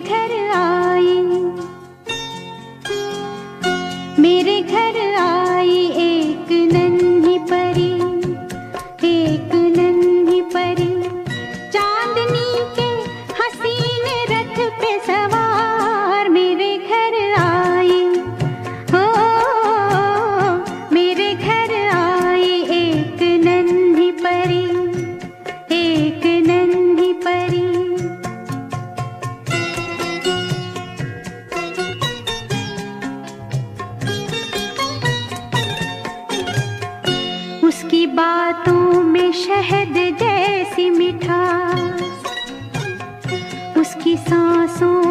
शिखर आ बातों में शहद जैसी मिठास उसकी सांसों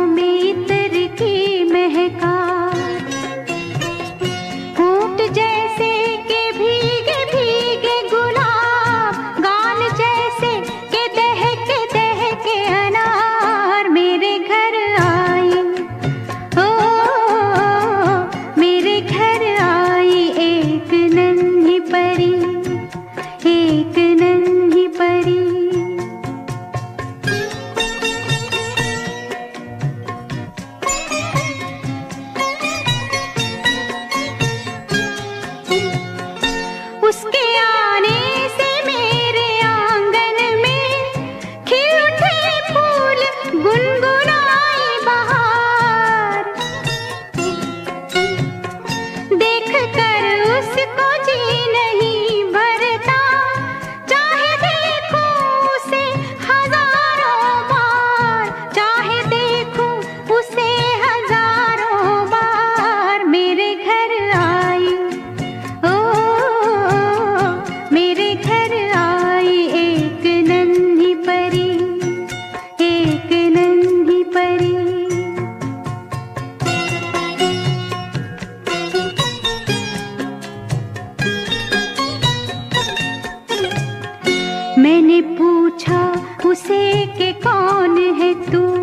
गुनगुन से के कौन है तू?